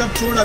सब छोड़ा